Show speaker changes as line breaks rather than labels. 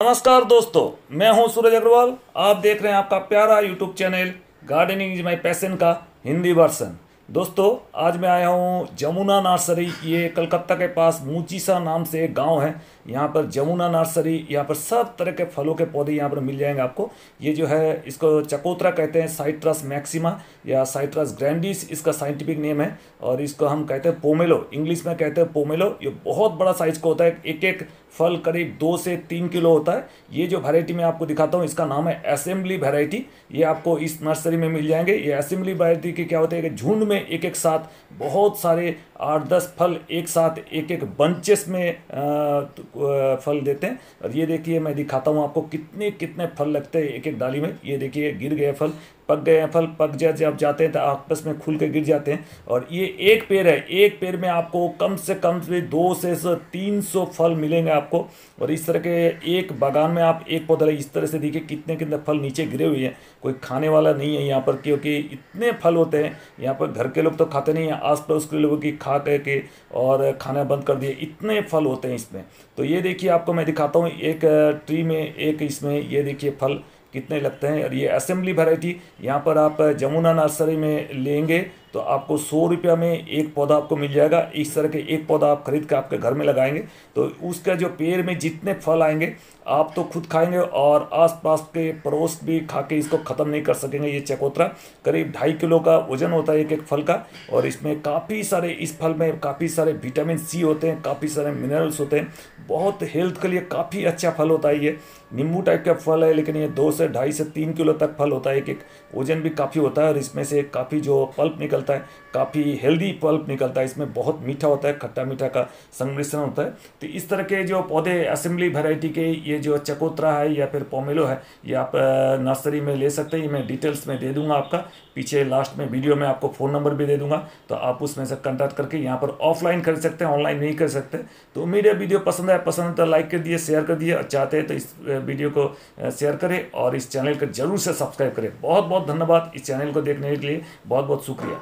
नमस्कार दोस्तों, मैं हूँ सूरज अग्रवाल। आप देख रहे हैं आपका प्यारा YouTube channel gardening is my passion का हिंदी वर्सन दोस्तों, आज मैं आया हूँ जमुना नर्सरी। ये कलकत्ता के पास मूचीसा नाम से एक गाँव है। यहाँ पर जमुना नर्सरी, यहाँ पर सब तरह के फलों के पौधे यहाँ पर मिल जाएँगे आपको। ये जो है, इसको चकोतरा कहते हैं, साइट्रस मैक्सिमा या साइट्रस ग्रैंडिस, इसका साइंटिफिक नेम है। और इसको हम कहते हैं पोमेलो, इंग्लिश में कहते हैं पोमेलो। ये बहुत बड़ा साइज़ का होता है। एक एक फल करीब दो से तीन किलो होता है। ये जो वैरायटी मैं आपको दिखाता हूँ, इसका नाम है असेंबली वैरायटी ये आपको इस नर्सरी में मिल जाएँगे। ये असेंबली वैरायटी के क्या होते हैं कि झुंड में एक एक साथ, बहुत सारे आठ दस फल एक साथ एक एक बंचेस में फल देते हैं। और ये देखिए, मैं दिखाता हूँ आपको कितने कितने फल लगते हैं एक एक डाली में। ये देखिए, गिर गए फल। पक गए हैं, फल पक जाए जब जाते हैं तो आपस में खुल के गिर जाते हैं। और ये एक पेड़ है, एक पेड़ में आपको कम से कम से दो से तीन सौ फल मिलेंगे आपको। और इस तरह के एक बागान में आप एक पौधा इस तरह से देखिए कितने कितने फल नीचे गिरे हुए हैं। कोई खाने वाला नहीं है यहाँ पर, क्योंकि इतने फल होते हैं। यहाँ पर घर के लोग तो खाते नहीं हैं आस पड़ोस के लोगों की खा करके और खाना बंद कर दिए, इतने फल होते हैं इसमें। तो ये देखिए आपको मैं दिखाता हूँ, एक ट्री में, एक इसमें ये देखिए फल। कितने लगते हैं और ये असेंबली वैरायटी यहाँ पर आप जमुना नर्सरी में लेंगे तो आपको सौ रुपया में एक पौधा आपको मिल जाएगा। इस तरह के एक पौधा आप खरीद के आपके घर में लगाएँगे। तो उसका जो पेड़ में जितने फल आएँगे, आप तो खुद खाएँगे और आसपास के पड़ोस भी खा के इसको ख़त्म नहीं कर सकेंगे, ये चकोतरा। करीब ढाई किलो का वज़न होता है एक एक फल का और इसमें काफ़ी सारे, इस फल में काफ़ी सारे विटामिन सी होते हैं, काफ़ी सारे मिनरल्स होते हैं। बहुत हेल्थ के लिए काफ़ी अच्छा फल होता है ये। नींबू टाइप का फल है, लेकिन ये दो से ढाई से तीन किलो तक फल होता है, एक एक वज़न भी काफ़ी होता है और इसमें से काफ़ी जो पल्प निकलता है, काफ़ी हेल्दी पल्प निकलता है, इसमें बहुत मीठा होता है, खट्टा मीठा का संमिश्रण होता है। तो इस तरह के जो पौधे असेंबली वेराइटी के ये जो चकोत्रा है या फिर पोमेलो है, ये आप नर्सरी में ले सकते हैं। मैं डिटेल्स में दे दूँगा आपका। पीछे लास्ट में वीडियो में आपको फ़ोन नंबर भी दे दूँगा। तो आप उसमें से कंटैक्ट करके यहाँ पर ऑफलाइन कर सकते हैं ऑनलाइन नहीं कर सकते। तो उम्मीद है वीडियो पसंद है पसंद है तो लाइक कर दिए शेयर कर दिए। और चाहते हैं तो इस वीडियो को शेयर करें और इस चैनल को ज़रूर से सब्सक्राइब करें। बहुत बहुत धन्यवाद इस चैनल को देखने के लिए। बहुत बहुत शुक्रिया।